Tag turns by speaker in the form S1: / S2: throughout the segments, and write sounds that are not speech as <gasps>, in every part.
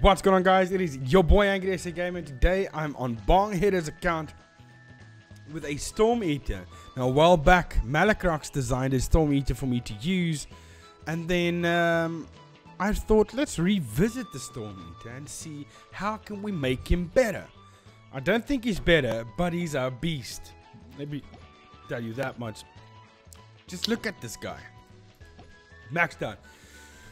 S1: What's going on guys? It is your boy Angry SA Gamer. Today I'm on Bongheader's account with a Storm Eater. Now a while back Malacrox designed a Storm Eater for me to use and then um, I thought let's revisit the Storm Eater and see how can we make him better. I don't think he's better but he's a beast. Let me tell you that much. Just look at this guy. Maxed out.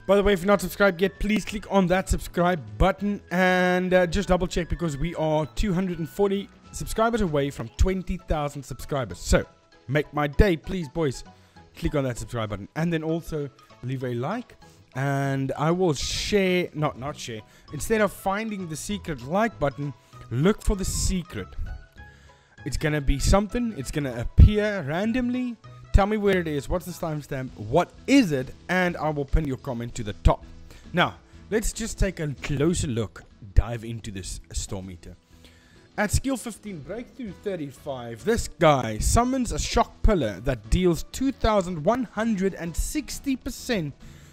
S1: By the way, if you're not subscribed yet, please click on that subscribe button and uh, just double check because we are 240 subscribers away from 20,000 subscribers. So, make my day, please, boys. Click on that subscribe button and then also leave a like and I will share, not not share. Instead of finding the secret like button, look for the secret. It's gonna be something. It's gonna appear randomly Tell me where it is, what's the timestamp, what is it, and I will pin your comment to the top. Now, let's just take a closer look, dive into this Storm Eater. At skill 15, breakthrough 35, this guy summons a shock pillar that deals 2160%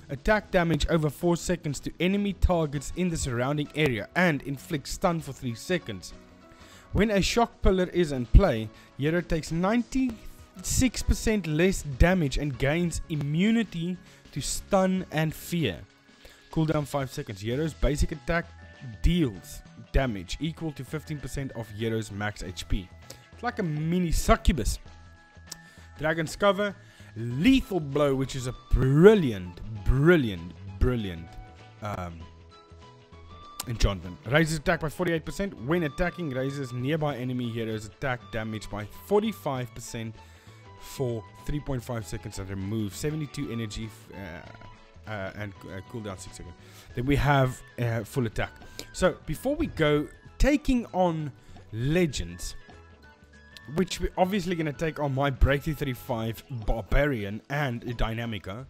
S1: attack damage over 4 seconds to enemy targets in the surrounding area and inflicts stun for 3 seconds. When a shock pillar is in play, Hero takes 90 6% less damage and gains immunity to stun and fear. Cooldown 5 seconds. Hero's basic attack deals damage equal to 15% of Hero's max HP. It's like a mini succubus. Dragon's cover. Lethal blow, which is a brilliant, brilliant, brilliant um, enchantment. Raises attack by 48%. When attacking, raises nearby enemy heroes attack damage by 45% for 3.5 seconds and remove 72 energy uh, uh, and uh, cooldown 6 seconds. Then we have uh, full attack. So before we go, taking on legends, which we're obviously going to take on my Breakthrough 35 Barbarian and Dynamica,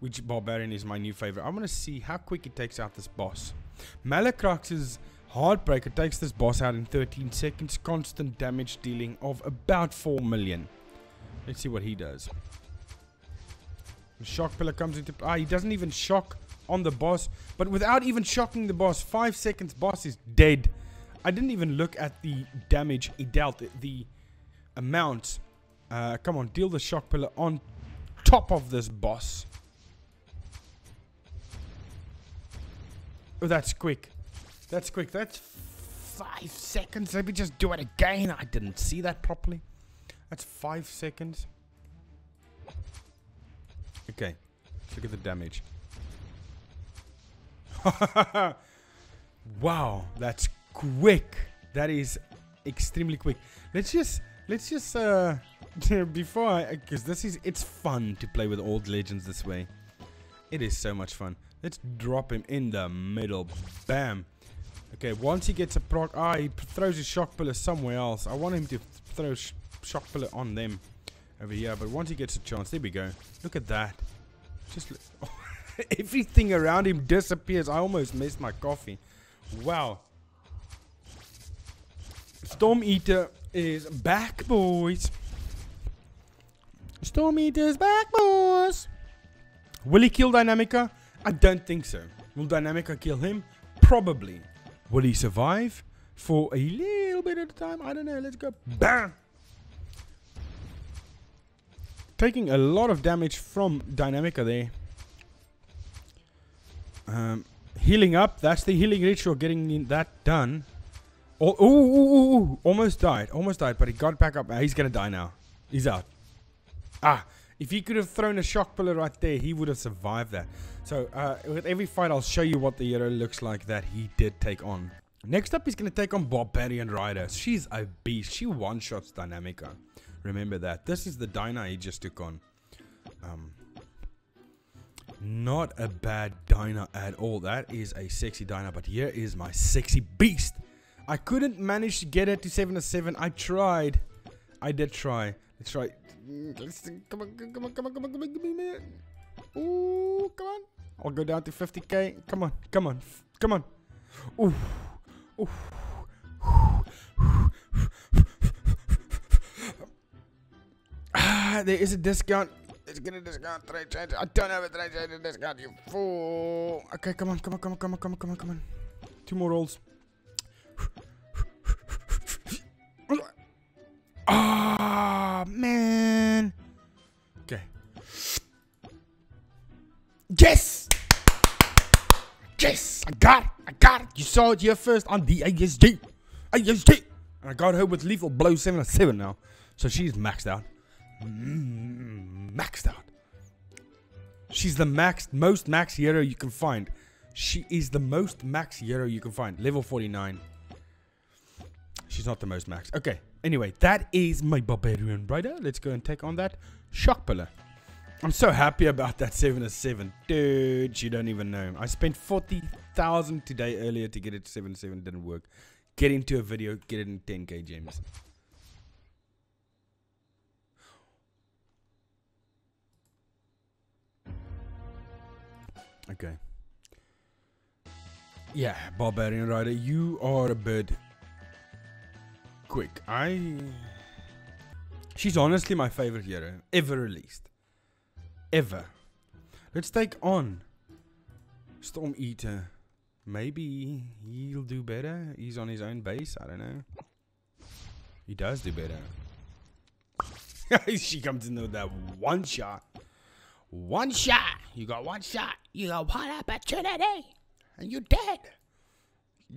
S1: which Barbarian is my new favorite. I want to see how quick it takes out this boss. Malacrox's Heartbreaker takes this boss out in 13 seconds, constant damage dealing of about 4 million. Let's see what he does. Shock pillar comes into... Ah, he doesn't even shock on the boss. But without even shocking the boss, 5 seconds, boss is dead. I didn't even look at the damage he dealt. The amount. Uh, come on, deal the shock pillar on top of this boss. Oh, that's quick. That's quick. That's five seconds. Let me just do it again. I didn't see that properly. That's five seconds. Okay. Look at the damage. <laughs> wow, that's quick. That is extremely quick. Let's just let's just uh <laughs> before I because this is it's fun to play with old legends this way. It is so much fun. Let's drop him in the middle. Bam. Okay, once he gets a proc, ah, he throws his shock pillar somewhere else. I want him to throw shock pillar on them over here. But once he gets a chance, there we go. Look at that. Just <laughs> oh, <laughs> everything around him disappears. I almost missed my coffee. Wow. Storm Eater is back, boys. Storm Eater's back, boys. Will he kill Dynamica? I don't think so. Will Dynamica kill him? Probably. Will he survive for a little bit at a time? I don't know. Let's go. Bam! Taking a lot of damage from Dynamica there. Um, healing up. That's the healing ritual. Getting that done. Oh, ooh, ooh, ooh, almost died. Almost died, but he got back up. He's gonna die now. He's out. Ah, if he could have thrown a shock pillar right there, he would have survived that. So, uh, with every fight, I'll show you what the hero looks like that he did take on. Next up, he's gonna take on Barbarian Rider. She's a beast. She one-shots Dynamica. Remember that. This is the Dyna he just took on. Um, not a bad Dyna at all. That is a sexy Dyna, but here is my sexy beast. I couldn't manage to get it to 7 to 7. I tried. I did try. Let's try. Let's, come on, come on, come on, come on, come on, give me a. Ooh, come on. I'll go down to 50k. Come on, come on, come on. Ooh, ooh. There is a discount. It's gonna discount trade change. I don't have a trade change discount, you fool. Okay, come on, come on, come on, come on, come on, come on, come on. Two more rolls. Ah, man. Okay. Yes! Yes! I got it! I got it! You saw it here first on the ASD! ASD! And I got her with lethal blow 7 or 7 now. So she's maxed out. Maxed out. She's the max, most max hero you can find. She is the most max hero you can find. Level 49. She's not the most max. Okay. Anyway, that is my Barbarian Rider. Let's go and take on that Shock Pillar. I'm so happy about that 7 to 7. Dude, you don't even know. I spent 40,000 today earlier to get it to 7 7. Didn't work. Get into a video, get it in 10k gems. Okay. Yeah, Barbarian Rider, you are a bit quick. I. She's honestly my favorite hero ever released. Ever. Let's take on Storm Eater. Maybe he'll do better. He's on his own base. I don't know. He does do better. <laughs> she comes in with that one shot. One shot. You got one shot. You got one opportunity. And you're dead.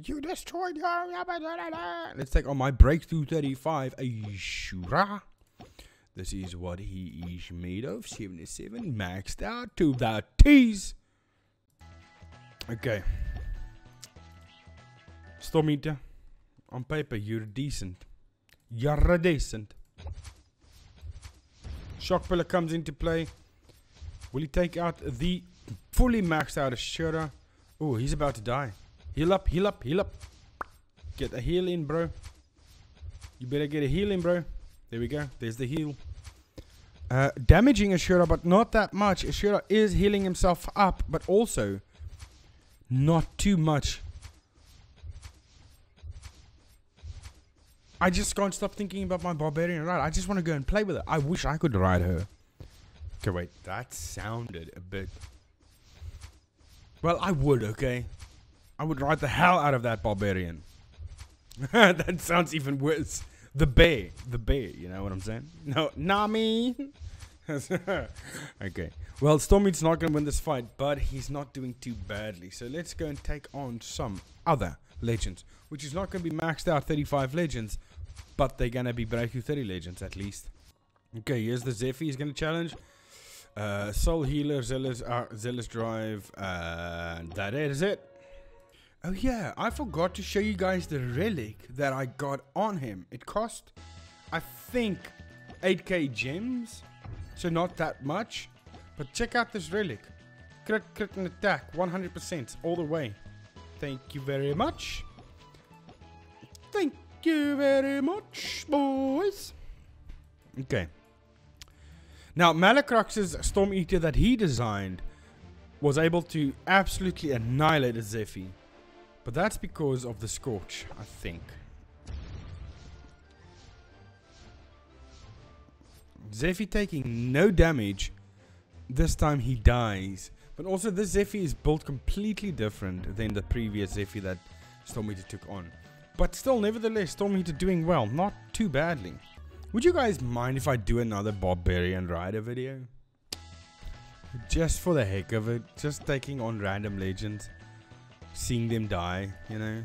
S1: You destroyed your opportunity. Let's take on my Breakthrough 35, Ashura. This is what he is made of. 77, maxed out to the T's. Okay. Storm Eater. On paper, you're decent. You're decent. Shock Pillar comes into play. Will he take out the fully maxed out Ashura? Oh, he's about to die. Heal up, heal up, heal up. Get a heal in, bro. You better get a heal in, bro. There we go. There's the heal. Uh, damaging Ashura, but not that much. Ashura is healing himself up, but also not too much. I just can't stop thinking about my barbarian ride. I just want to go and play with it. I wish I could ride her. Okay, wait. That sounded a bit... Well, I would, okay? I would ride the hell out of that barbarian. <laughs> that sounds even worse. The bear. The bear, you know what I'm saying? <laughs> No, Nami! <laughs> okay. Well, Stormy's not to win this fight, but he's not doing too badly. So let's go and take on some other legends, which is not going to be maxed out 35 legends, but they're to be breakthrough 30 legends at least. Okay, here's the Zephyr he's going to challenge. Uh, Soul Healer, Zealous, uh, Zealous Drive, and that is it. Oh yeah, I forgot to show you guys the relic that I got on him. It cost, I think, 8k gems. So not that much. But check out this relic. Crit, crit and attack, 100% all the way. Thank you very much. Thank you very much, boys. Okay. Now, Malacrox's Storm Eater that he designed was able to absolutely annihilate a Zephyr. But that's because of the Scorch, I think. Zephyr taking no damage. This time he dies. But also this Zephyr is built completely different than the previous Zephyr that Storm Eater took on. But still, nevertheless, Storm Eater doing well. Not too badly. Would you guys mind if I do another Barbarian Rider video? Just for the heck of it. Just taking on random legends seeing them die, you know.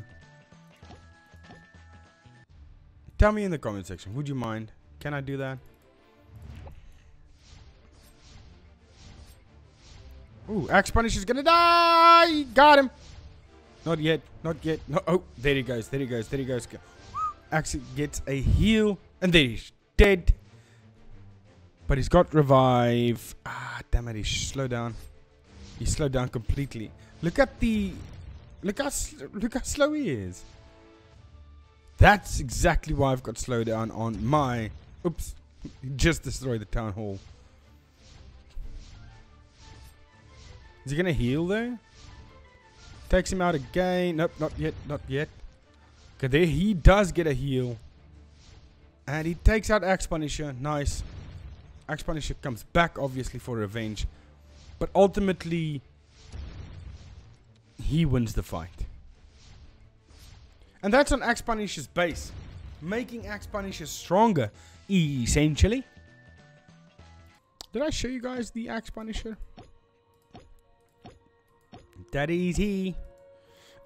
S1: Tell me in the comment section, would you mind? Can I do that? Ooh, Axe Punisher's gonna die! Got him! Not yet, not yet. No, oh, there he goes, there he goes, there he goes. Axe gets a heal, and there he's dead. But he's got revive. Ah, damn it, he's slowed down. He's slowed down completely. Look at the Look how, look how slow he is. That's exactly why I've got slow down on my... Oops. Just destroyed the town hall. Is he going to heal there? Takes him out again. Nope, not yet, not yet. Okay, there he does get a heal. And he takes out Axe Punisher. Nice. Axe Punisher comes back, obviously, for revenge. But ultimately, he wins the fight. And that's on Axe Punisher's base. Making Axe Punisher stronger, essentially. Did I show you guys the Axe Punisher? That is he.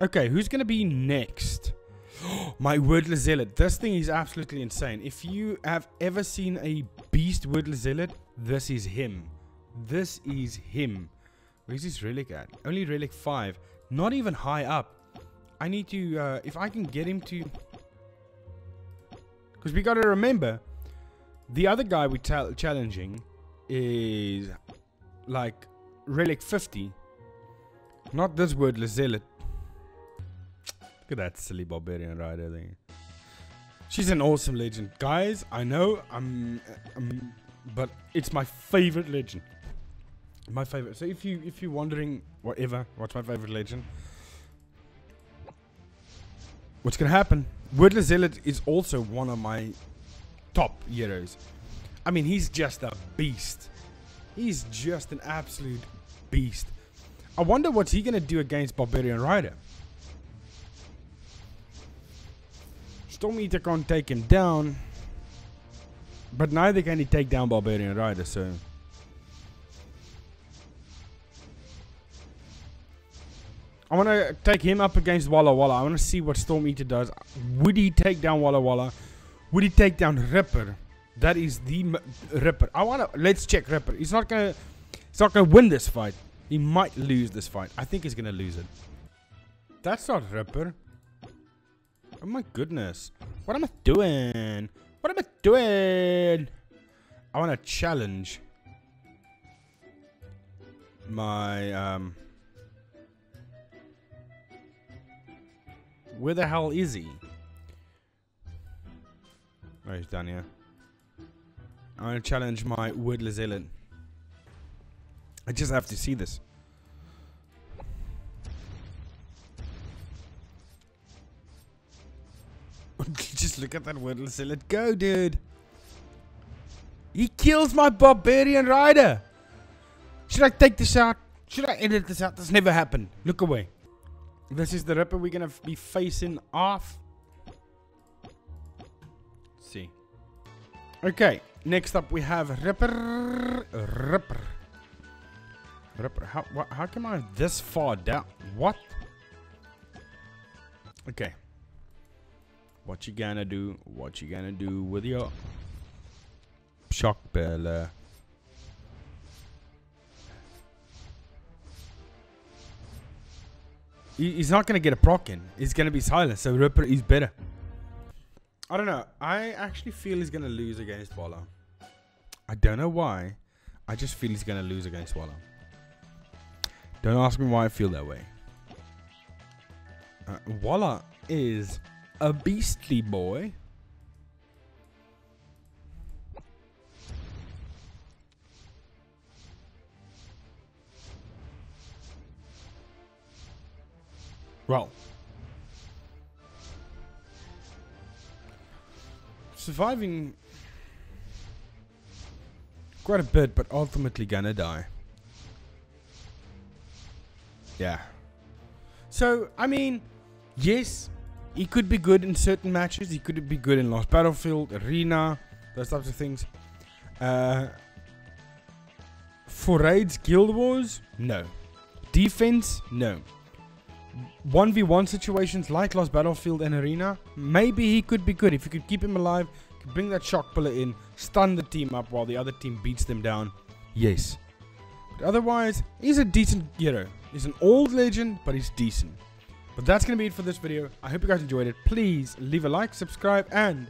S1: Okay, who's going to be next? <gasps> My Wordless Zealot. This thing is absolutely insane. If you have ever seen a beast Wordless Zealot, this is him. This is him. Where's his relic at? Only relic 5. Not even high up. I need to, uh, if I can get him to... Because we got to remember, the other guy we're challenging is like relic 50. Not this wordless zealot. Look at that silly barbarian rider thing. She's an awesome legend. Guys, I know I'm, I'm but it's my favorite legend. My favorite. So if you if you're wondering whatever, what's my favorite legend? What's gonna happen? Wordless Zealot is also one of my top heroes. I mean, he's just a beast. He's just an absolute beast. I wonder what's he gonna do against Barbarian Rider. Storm Eater can't take him down. But neither can he take down Barbarian Rider, so I want to take him up against Walla Walla. I want to see what Storm Eater does. Would he take down Walla Walla? Would he take down Ripper? That is the Ripper. I want to let's check Ripper. He's not gonna. He's not gonna win this fight. He might lose this fight. I think he's gonna lose it. That's not Ripper. Oh my goodness. What am I doing? What am I doing? I want to challenge my um. Where the hell is he? Oh, he's down here. I want to challenge my wordless zealot. I just have to see this. <laughs> just look at that wordless let go, dude. He kills my barbarian rider. Should I take this out? Should I edit this out? This never happened. Look away. This is the Ripper we're going to be facing off. Let's see. Okay, next up we have Ripper. Ripper. Ripper. How, how come I'm this far down? What? Okay. What you gonna do? What you gonna do with your shock bell? he's not going to get a proc in. He's going to be silent, so Ripper is better. I don't know. I actually feel he's going to lose against Walla. I don't know why. I just feel he's going to lose against Walla. Don't ask me why I feel that way. Uh, Walla is a beastly boy. Well. Surviving quite a bit, but ultimately gonna die. Yeah. So, I mean, yes, he could be good in certain matches. He could be good in Lost Battlefield, Arena, those types of things. Uh, for raids, Guild Wars, no. Defense, no. 1v1 situations like Lost Battlefield and Arena, maybe he could be good. If you could keep him alive, could bring that shock pillar in, stun the team up while the other team beats them down, yes. But otherwise, he's a decent hero. He's an old legend, but he's decent. But that's going to be it for this video. I hope you guys enjoyed it. Please leave a like, subscribe, and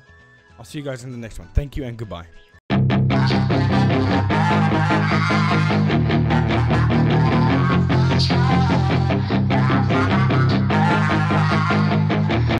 S1: I'll see you guys in the next one. Thank you and goodbye.